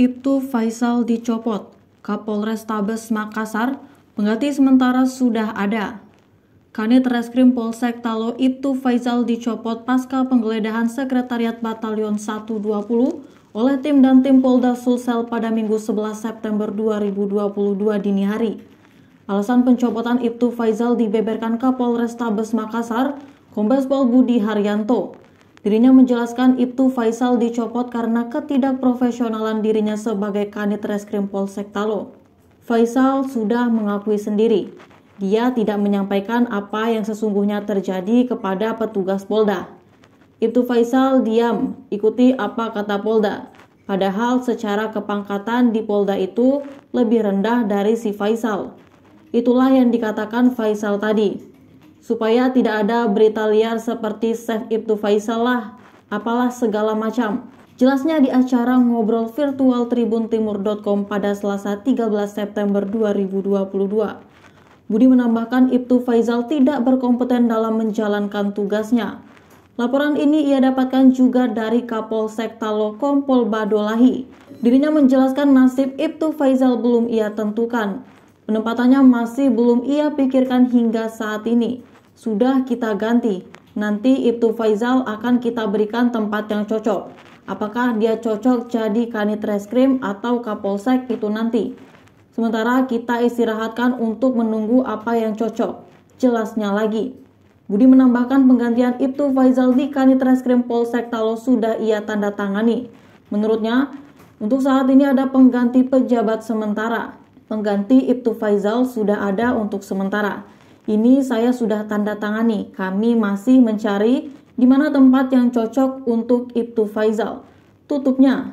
Ibtu Faisal dicopot. Kapolres Tabes Makassar, pengganti sementara sudah ada. Kanit Reskrim Polsek Talo Ibtu Faisal dicopot pasca penggeledahan Sekretariat Batalion 120 oleh tim dan tim Polda Sulsel pada Minggu 11 September 2022 dini hari. Alasan pencopotan Ibtu Faisal dibeberkan Kapolres Tabes Makassar, Kombes Pol Budi Haryanto. Dirinya menjelaskan Ibtu Faisal dicopot karena ketidakprofesionalan dirinya sebagai Kanit Reskrim Polsek Talo. Faisal sudah mengakui sendiri, dia tidak menyampaikan apa yang sesungguhnya terjadi kepada petugas Polda. Ibtu Faisal diam, ikuti apa kata Polda. Padahal secara kepangkatan di Polda itu lebih rendah dari si Faisal. Itulah yang dikatakan Faisal tadi supaya tidak ada berita liar seperti Chef Ibtu Faisal lah, apalah segala macam. Jelasnya di acara ngobrol virtual tribuntimur.com pada Selasa 13 September 2022. Budi menambahkan Ibtu Faisal tidak berkompeten dalam menjalankan tugasnya. Laporan ini ia dapatkan juga dari Kapolsek Talo Kompol Badolahi. Dirinya menjelaskan nasib Ibtu Faisal belum ia tentukan. Penempatannya masih belum ia pikirkan hingga saat ini sudah kita ganti. Nanti Ibtu Faizal akan kita berikan tempat yang cocok. Apakah dia cocok jadi kanit reskrim atau kapolsek itu nanti. Sementara kita istirahatkan untuk menunggu apa yang cocok. Jelasnya lagi. Budi menambahkan penggantian Ibtu Faizal di kanit reskrim Polsek Talo sudah ia tanda tangani. Menurutnya, untuk saat ini ada pengganti pejabat sementara. Pengganti Ibtu Faizal sudah ada untuk sementara. Ini saya sudah tanda tangani. Kami masih mencari di mana tempat yang cocok untuk Ibtu Faizal. Tutupnya